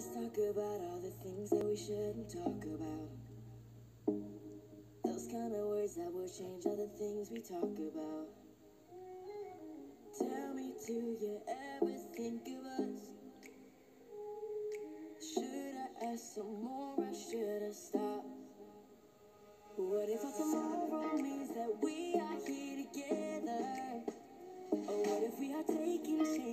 Let's talk about all the things that we shouldn't talk about. Those kind of words that will change all the things we talk about. Tell me, do you ever think of us? Should I ask some more or should I stop? What if our tomorrow means that we are here together? Or what if we are taking chances?